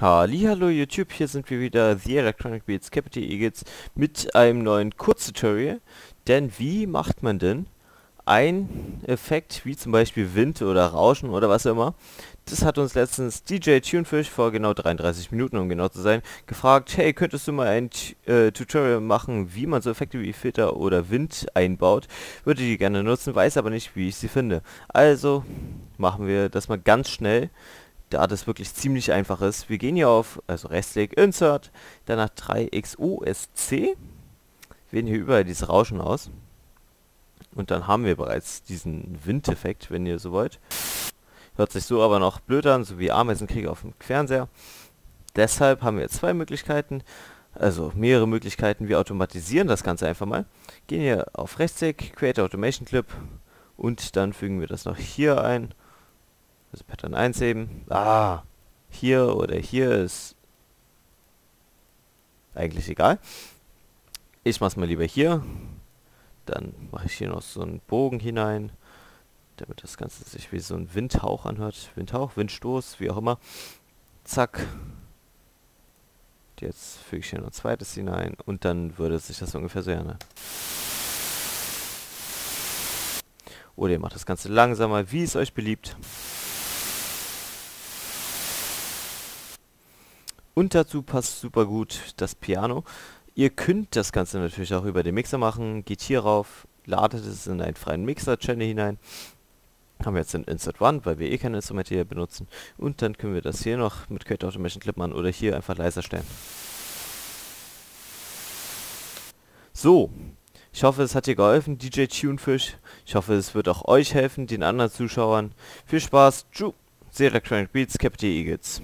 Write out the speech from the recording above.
Hallo YouTube, hier sind wir wieder, The Electronic Beats Capital Eagles mit einem neuen Kurztutorial. Denn wie macht man denn ein Effekt, wie zum Beispiel Wind oder Rauschen oder was auch immer, das hat uns letztens DJ Tunefish vor genau 33 Minuten, um genau zu sein, gefragt, hey, könntest du mal ein äh, Tutorial machen, wie man so Effekte wie Filter oder Wind einbaut? Würde die gerne nutzen, weiß aber nicht, wie ich sie finde. Also machen wir das mal ganz schnell da das wirklich ziemlich einfach ist. Wir gehen hier auf, also Rechtsklick, Insert, danach 3XOSC, wählen hier überall dieses Rauschen aus. Und dann haben wir bereits diesen Windeffekt, wenn ihr so wollt. Hört sich so aber noch blöd an, so wie Ameisenkrieg auf dem Fernseher. Deshalb haben wir zwei Möglichkeiten, also mehrere Möglichkeiten. Wir automatisieren das Ganze einfach mal. Gehen hier auf Rechtsklick, Create Automation Clip und dann fügen wir das noch hier ein also Pattern 1 eben. Ah, hier oder hier ist eigentlich egal. Ich mach's mal lieber hier. Dann mache ich hier noch so einen Bogen hinein, damit das Ganze sich wie so ein Windhauch anhört. Windhauch, Windstoß, wie auch immer. Zack. Jetzt füge ich hier noch ein zweites hinein und dann würde sich das ungefähr so anhören. Oder ihr macht das Ganze langsamer, wie es euch beliebt. Und dazu passt super gut das Piano. Ihr könnt das Ganze natürlich auch über den Mixer machen. Geht hier rauf, ladet es in einen freien Mixer-Channel hinein. Haben wir jetzt den Insert One, weil wir eh keine Instrumente hier benutzen. Und dann können wir das hier noch mit Create Automation Clip machen oder hier einfach leiser stellen. So, ich hoffe, es hat dir geholfen, DJ Tunefish. Ich hoffe, es wird auch euch helfen, den anderen Zuschauern. Viel Spaß, tschüss, The Electronic Beats, Capital Eagles.